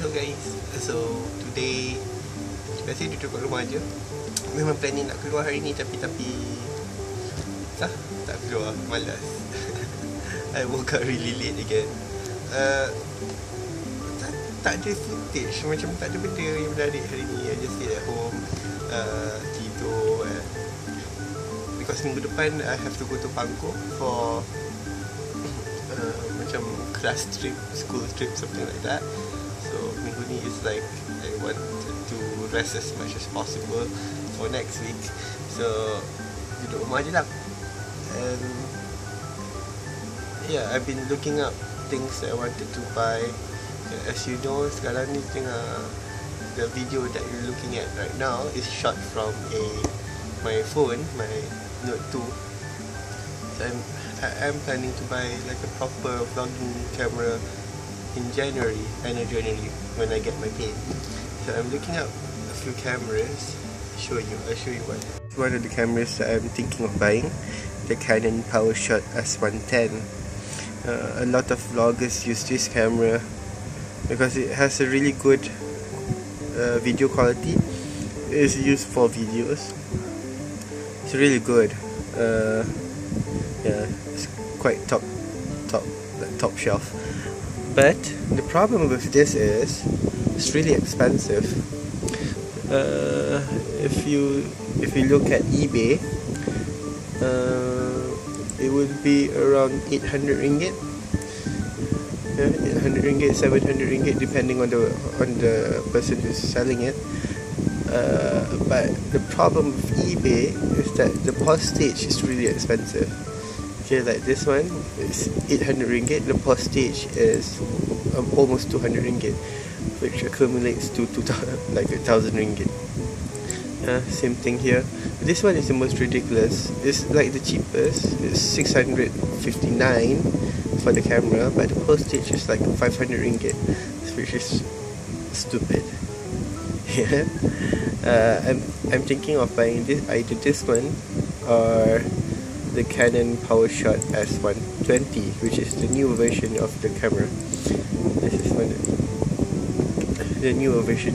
Hello guys. So today Biasa duduk kat rumah je. Memang planning nak keluar hari ni Tapi tapi Tak Tak keluar. Malas. I woke up really late again. Uh, tak, tak ada footage. Macam tak ada benda yang menarik hari ni. I just stay at home uh, Tidur uh, Because minggu depan I have to go to Bangkok For uh, Macam class trip School trip Something like that Ni is like I want to rest as much as possible For next week. So Duduk rumah je lah And Yeah I've been looking up Things that I wanted to buy. As you know Sekarang ni tengah The video that you're looking at right now Is shot from a My phone My Note 2 So I'm I am planning to buy like a proper vlogging camera in January, end of January when I get my pay. So I'm looking up a few cameras. Show you, I'll show you one. One of the cameras that I'm thinking of buying, the Canon PowerShot S110. Uh, a lot of vloggers use this camera because it has a really good uh, video quality. It is used for videos. It's really good. Uh, yeah, it's quite top, top, top shelf. But the problem with this is it's really expensive. Uh, if you if you look at eBay, uh, it would be around 800 ringgit. Yeah, 800 ringgit, 700 ringgit, depending on the on the person who's selling it. Uh, but the problem with eBay is that the postage is really expensive. Like this one is 800 ringgit. The postage is um, almost 200 ringgit, which accumulates to, to like a thousand ringgit. Uh, same thing here. This one is the most ridiculous. It's like the cheapest. It's 659 for the camera, but the postage is like 500 ringgit, which is stupid. Yeah. Uh, I'm I'm thinking of buying this either this one or the Canon PowerShot S120 which is the new version of the camera. This is one the newer version.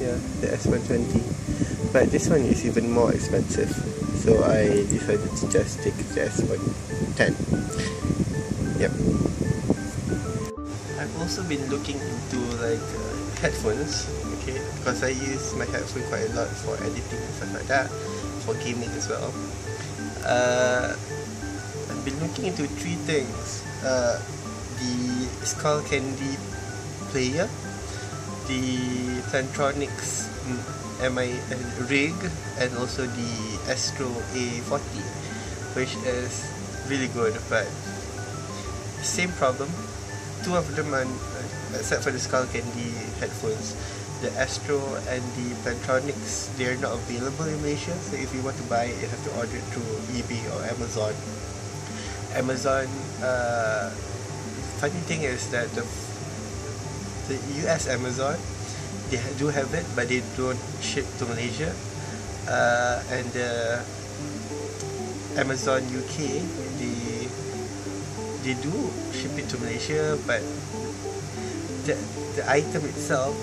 Yeah the S120 but this one is even more expensive so I decided to just take the S110 yep. I've also been looking into like uh, headphones because I use my headphone quite a lot for editing and stuff like that for gaming as well. Uh, I've been looking into three things. Uh, the Skullcandy player. The Plantronics MI rig and also the Astro A40 which is really good but same problem. Two of them are except for the Skullcandy headphones the Astro and the Plantronics they're not available in Malaysia. So if you want to buy it you have to order it through eBay or Amazon. Amazon uh, funny thing is that the the US Amazon they do have it but they don't ship to Malaysia. Uh, and the Amazon UK they they do ship it to Malaysia but the, the item itself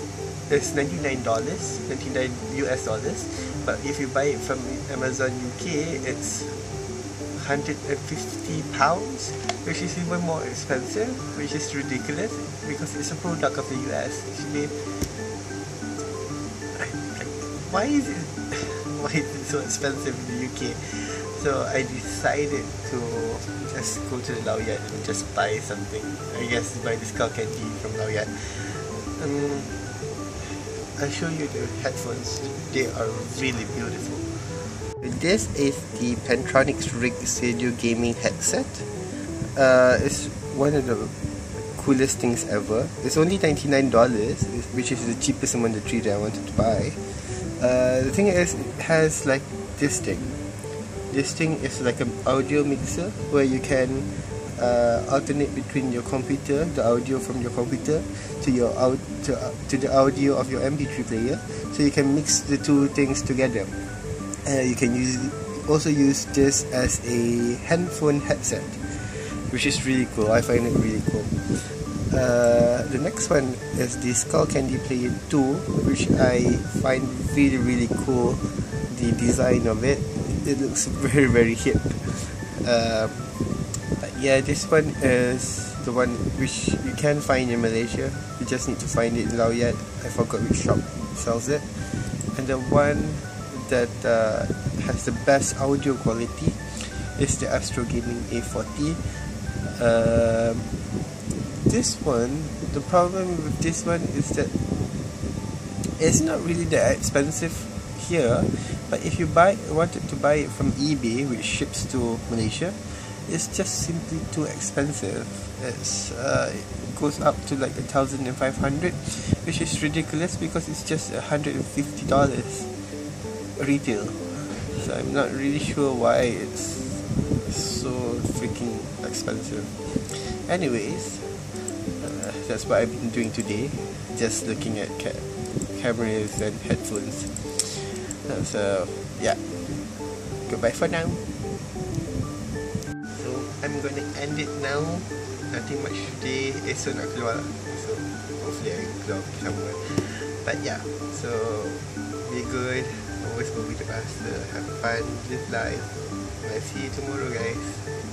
is $99 99 US dollars. But if you buy it from Amazon UK it's 150 pounds which is even more expensive which is ridiculous because it's a product of the US actually why is it why is it so expensive in the UK so I decided to just go to the Lowyat and just buy something. I guess buy this Skullcandy from Lowyat um, I'll show you the headphones. They are really beautiful. This is the Plantronics Rig Studio Gaming headset. Uh, it's one of the coolest things ever. It's only $99 which is the cheapest among the three that I wanted to buy. Uh, the thing is it has like this thing. This thing is like an audio mixer where you can uh, alternate between your computer the audio from your computer to your out to, to the audio of your mp3 player so you can mix the two things together uh, you can use also use this as a handphone headset which is really cool. I find it really cool. Uh, the next one is the Skullcandy Player 2, which I find really really cool. The design of it, it looks very very hip. Uh, yeah, this one is the one which you can find in Malaysia. You just need to find it in Lowyat. I forgot which shop sells it. And the one that uh, has the best audio quality is the Astro Gaming A40. Um, this one, the problem with this one is that it's not really that expensive here, but if you buy wanted to buy it from eBay, which ships to Malaysia, it's just simply too expensive. It's uh, it goes up to like a thousand and five hundred, which is ridiculous because it's just a hundred and fifty dollars retail. So I'm not really sure why it's so freaking expensive. Anyways, uh, that's what I've been doing today. Just looking at ca- cameras and headphones. Uh, so yeah, goodbye for now. I'm gonna end it now. Nothing much today. Esok nak keluar. So hopefully I keluar somewhere But yeah So Be good. Always movie the best Have fun. Live life. And I see you tomorrow guys